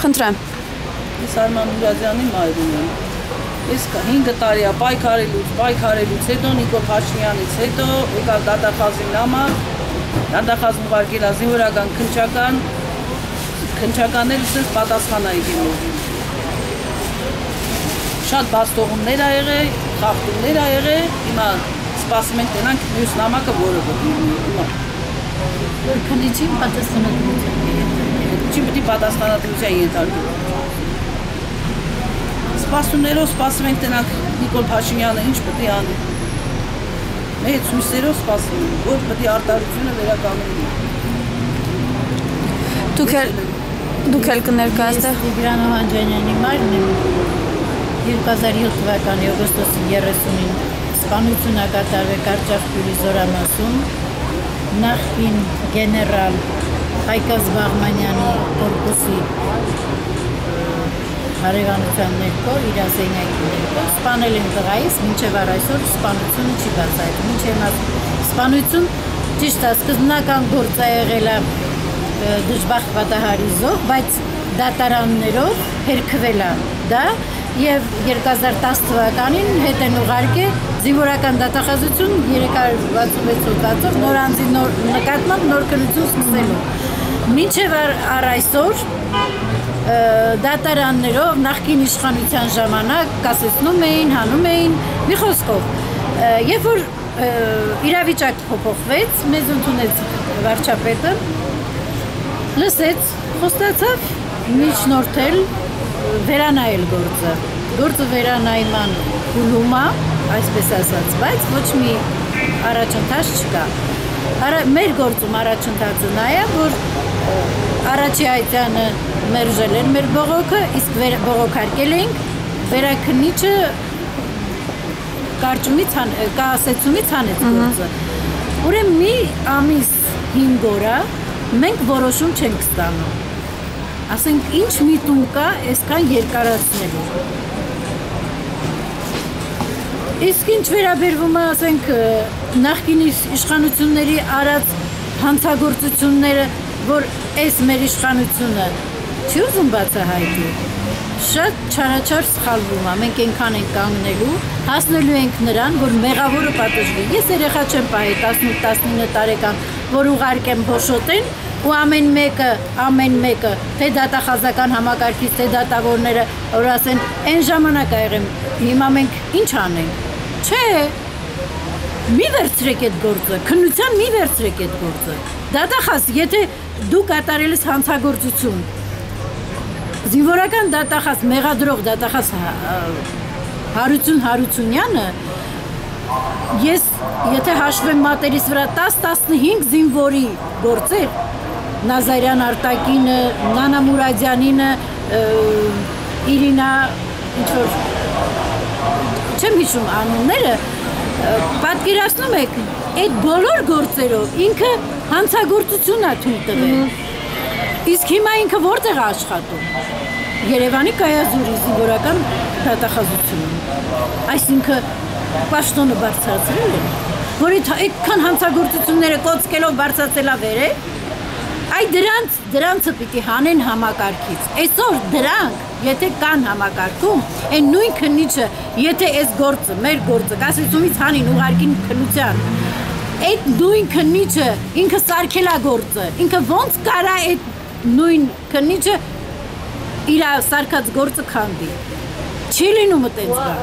Խնդրեմ։ Ես Արման Մուրադյանի մայրն եմ։ Ես 5 տարի է պայքարելուց, պայքարելուց հետո Նիկոլ Փաշինյանից հետո եկալ դատախազի նամա, դատախազն ուղարկել է զինվորական քնչական, քնչականները sense պատասխանայի դիմում։ Շատ բաստողումներ ա եղել, խախտումներ ա եղել, հիմա սպասում ենք տնանք մյուս նամակը որը գտնի հիմա։ Քննիչին պատասխանատվություն Չի պետք է պատասխանատվության ենթարկվի։ Սպասումներով սպասում ենք տնանք Նիկոլ Փաշինյանը ինչ պետք է անի։ Մեծ հույսերով սպասում ենք, որ պետք է արտարությունը վերականգնի։ Դուք էլ դուք էլ կներկայացնեք Տիգրան Օհանջանյանի մայրն եմ 2007 թվականի օգոստոսի 30-ին սպանություն ակատարվել Կարճախտյուրի զորամասում նախկին գեներալ Հայկազ Բաղմանյանի կորպուսի հարևանության ներքո իր ասենյակի ներքո սպանել են տղայիս մինչև առ այսօր սպանությունը չի բացահայտում մինչև նա սպանություն ճիշտ է սկզբնական գործ է եղել դժբախտ պատահարի զոհ բայց դատարաններով հերքվել է դա եւ 2010 թվականին հետ են ուղարկել զինվորական դատախազություն 366 հոդվածով նորանձի նոր նկատմամբ նոր քննություն սկսելու մինչև առ այսօր դատարաններով նախկին իշխանության ժամանակ կասեցնում էին, հանում էին, մի խոսքով երբ որ իրավիճակ փոփոխվեց, մեզ ընդունեց վարչապետը, լսեց, խոստացավ միջնորդել վերանայել գործը։ Գործը վերանայման փուլումա, այսպես ասած, բայց ոչ մի առաջընթաց չկա։ Արա մեր գործում առաջընթացը նա է, որ առաջի այցյանը մերժել էր մեր բողոքը, իսկ վեր, բողոքարկել էինք վերաքնիչը կարճումից հան, կասեցումից հանեց գործը։ Ուրեմն մի ամիս 5 օրա մենք որոշում չենք ստանում ասենք ինչ միտում կա այսքան երկարացնելու։ Իսկ ինչ վերաբերվում է, ասենք, նախկին իշխանությունների արած հանցագործությունները, որ այս մեր իշխանությունը չի ուզում բացահայտի, շատ չարաչար սխալվում է։ Մենք այնքան ենք կանգնելու, հասնելու ենք նրան, որ մեղավորը պատժվի։ Ես երեխա չեմ պահի 18-19 տարեկան, որ ուղարկեմ փոշոտեն ու ամեն մեկը, ամեն մեկը, թե դատախազական համակարգից, թե դատավորները, որ ասեն, այն ժամանակ ա եղեմ, հիմա մենք ինչ անենք։ Չէ, մի վերցրեք այդ գործը, քննության մի վերցրեք այդ գործը։ Դատախազ, եթե դու կատարել ես հանցագործություն, զինվորական դատախազ, մեղադրող դատախազ Հարություն Հարությունյանը ես եթե հաշվեմ մատերիս վրա 10-15 զինվորի գործեր Նազարյան Արտակինը, Նանա Մուրադյանինը, Իրինա ինչ որ չեմ հիշում անունները, պատկերացնում եք, այդ բոլոր գործերով ինքը հանցագործություն է թույլ տվել։ Իսկ հիմա ինքը որտեղ աշխատում։ Երևանի կայազուրի զինվորական դատախազությունում։ Այսինքն պաշտոնը բարձրացրել է, որ այդքան հանցագործությունները կոծկելով բարձրացելա վեր է, Այ դրանց դրանցը պիտի հանեն համակարգից։ Այսօր դրանք, եթե կան համակարգում, այն նույն քննիչը, եթե այս գործը, մեր գործը կասեցումից հանին ուղարկին քննության, այդ նույն քննիչը ինքը սարքելա գործը, ինքը ոնց կարա այդ նույն քննիչը իր սարքած գործը քանդի։ Չի լինում այդպես բան։